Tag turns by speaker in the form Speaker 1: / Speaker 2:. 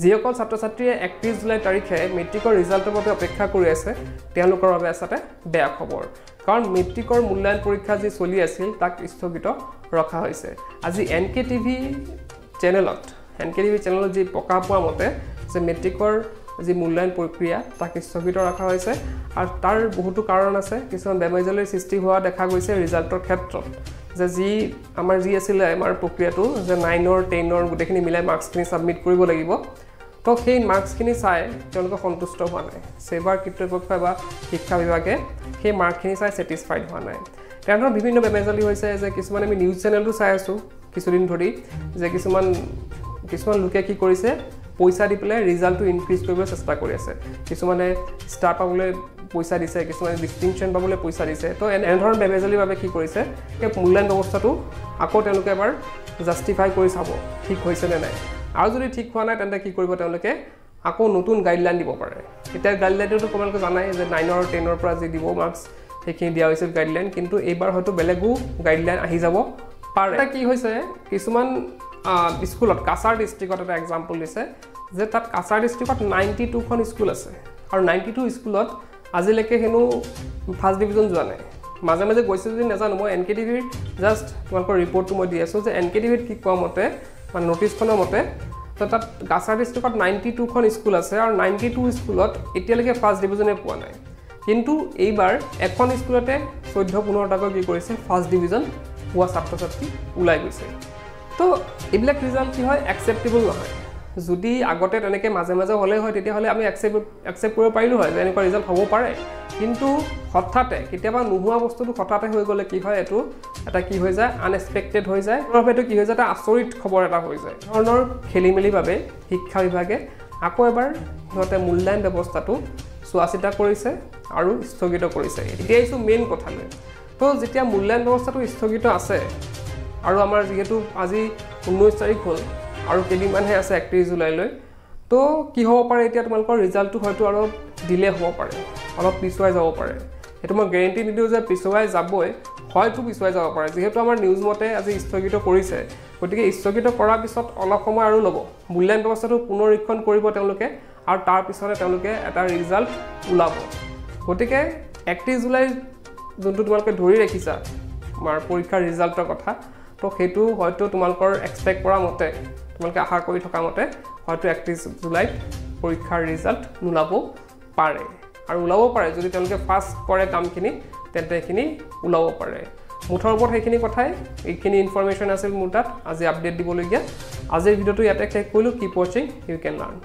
Speaker 1: যিসকল ছাত্ৰ ছাত্ৰীয়ে একত্ৰিছ জুলাই তাৰিখে মেট্ৰিকৰ ৰিজাল্টৰ বাবে অপেক্ষা কৰি আছে তেওঁলোকৰ বাবে আচলতে বেয়া খবৰ। কাৰণ মেট্ৰিকৰ মূল্যায়ন পৰীক্ষা যি চলি আছিল তাক স্থগিত ৰখা হৈছে। আজি এন কে টিভি চেনেলত এন কে টিভি চেনেলত যি প্ৰকাশ পোৱা মতে যে মেট্ৰিকৰ যি মূল্যায়ন প্ৰক্ৰিয়া তাক স্থগিত ৰখা হৈছে আৰু তাৰ বহুতো কাৰণ আছে। কিছুমান বেমেজালিৰ সৃষ্টি হোৱা দেখা গৈছে ৰিজাল্টৰ ক্ষেত্ৰত। যে যি আমাৰ যি আছিলে আমাৰ প্ৰক্ৰিয়াটো যে নাইনৰ টেনৰ গোটেইখিনি মিলাই মাৰ্কছখিনি ছাবমিট কৰিব লাগিব। তো সেই মাৰ্কছখিনি চাই তেওঁলোকে সন্তুষ্ট হোৱা নাই। ছেবাৰ কৰ্তৃপক্ষই বা শিক্ষা বিভাগে সেই মাৰ্কখিনি চাই ছেটিছফাইড হোৱা নাই। তেনেধৰণৰ বিভিন্ন বেমেজালি হৈছে যে কিছুমান আমি নিউজ চেনেলটো চাই আছোঁ কিছুদিন ধৰি যে কিছুমান কিছুমান লোকে কি কৰিছে পইচা দি পেলাই ৰিজাল্টটো ইনক্ৰিজ কৰিবলৈ চেষ্টা কৰি আছে। কিছুমানে ষ্টাৰ পাবলৈ পইচা দিছে কিছুমানে ডিষ্টিংশ্যন পাবলৈ পইচা দিছে। তো এনে এনেধৰণৰ বেমেজালিৰ বাবে কি কৰিছে সেই মূল্যায়ন ব্যৱস্থাটো আকৌ তেওঁলোকে এবাৰ জাষ্টিফাই কৰি চাব ঠিক হৈছেনে নাই। আৰু যদি ঠিক হোৱা নাই তেন্তে কি কৰিব তেওঁলোকে? আকৌ নতুন গাইডলাইন দিব পাৰে। এতিয়া গাইডলাইনটোতো তোমালোকে জানাই যে নাইনৰ টেনৰ পৰা যি দিব মাৰ্কছ সেইখিনি দিয়া হৈছিল গাইডলাইন কিন্তু এইবাৰ হয়তো বেলেগো গাইডলাইন আহি যাব পাৰে। এটা কি হৈছে কিছুমান স্কুলত কাছাৰ ডিষ্ট্ৰিক্টত এটা এক্সাম্পল দিছে। যে তাত কাছাৰ ডিষ্ট্ৰিক্টত নাইণ্টি টুখন স্কুল আছে। আৰু নাইণ্টি টু স্কুলত আজিলৈকে হেনো ফাৰ্ষ্ট ডিভিজন যোৱা নাই। মাজে মাজে গৈছে যদি নাজানো মই এন কে টিভিৰ জাষ্ট তোমালোকৰ ৰিপৰ্টটো মই দি আছোঁ যে এন কে টিভিত কি কোৱা মতে মানে নটিছখনৰ মতে তো তাত কাছাৰ ডিষ্ট্ৰিক্টত নাইণ্টি টুখন স্কুল আছে আৰু নাইণ্টি টু স্কুলত এতিয়ালৈকে ফাৰ্ষ্ট ডিভিজনে পোৱা নাই। কিন্তু এইবাৰ এখন স্কুলতে চৈধ্য পোন্ধৰটাকৈ কি কৰিছে ফাৰ্ষ্ট ডিভিজন পোৱা ছাত্ৰ ছাত্ৰী ওলাই গৈছে। তো এইবিলাক ৰিজাল্ট কি হয়? একচেপ্টেবল নহয়। যদি আগতে তেনেকৈ মাজে মাজে হ'লে হয় তেতিয়াহ'লে আমি একচেপ্ট একচেপ্ট কৰিব পাৰিলোঁ হয় যে এনেকুৱা ৰিজাল্ট হ'ব পাৰে। কিন্তু হঠাতে কেতিয়াবা নোহোৱা বস্তুটো হঠাতে হৈ গ'লে কি হয় এইটো এটা কি হৈ যায় আনএক্সপেক্টেড হৈ যায়। বাবে এইটো কি হৈ যায় এটা আচৰিত খবৰ এটা হৈ যায়। ধৰণৰ খেলি মেলিৰ বাবে শিক্ষা বিভাগে আকৌ এবাৰ সিহঁতে মূল্যায়ন ব্যৱস্থাটো চোৱা চিতা কৰিছে আৰু স্থগিত কৰিছে। এতিয়া আহিছোঁ মেইন কথালৈ। তো যেতিয়া মূল্যায়ন ব্যৱস্থাটো স্থগিত আছে আৰু আমাৰ যিহেতু আজি ঊনৈছ তাৰিখ হ'ল আৰু কেইদিনমানহে আছে একত্ৰিছ জুলাইলৈ। তো কি হ'ব পাৰে এতিয়া তোমালোকৰ ৰিজাল্টটো হয়তো অলপ ডিলে হ'ব পাৰে অলপ পিছুৱাই যাব পাৰে। সেইটো মই গেৰেণ্টি নিদিওঁ যে পিছুৱাই যাবই হয়তো পিছুৱাই যাব পাৰে। যিহেতু আমাৰ নিউজ মতে আজি স্থগিত কৰিছে গতিকে স্থগিত কৰাৰ পিছত অলপ সময় আৰু ল'ব। মূল্যায়ন ব্যৱস্থাটো পুনৰীক্ষণ কৰিব তেওঁলোকে আৰু তাৰপিছতে তেওঁলোকে এটা ৰিজাল্ট ওলাব। গতিকে একত্ৰিছ জুলাই যোনটো তোমালোকে ধৰি ৰাখিছা আমাৰ পৰীক্ষাৰ ৰিজাল্টৰ কথা তো সেইটো হয়তো তোমালোকৰ এক্সপেক্ট কৰা মতে তোমালোকে আশা কৰি থকা মতে হয়তো একত্ৰিছ জুলাইত পৰীক্ষাৰ ৰিজাল্ট নোলাব পাৰে। আৰু ওলাব পাৰে যদি তেওঁলোকে ফাৰ্ষ্ট কৰে কামখিনি তেন্তে সেইখিনি ওলাব পাৰে। মুঠৰ ওপৰত সেইখিনি কথাই এইখিনি ইনফৰ্মেশ্যন আছিল মোৰ তাত আজি আপডেট দিবলগীয়া। আজিৰ ভিডিঅ'টো ইয়াতে শেষ কৰিলোঁ কিপ ৱাচিং ইউ কেন লাৰ্ণ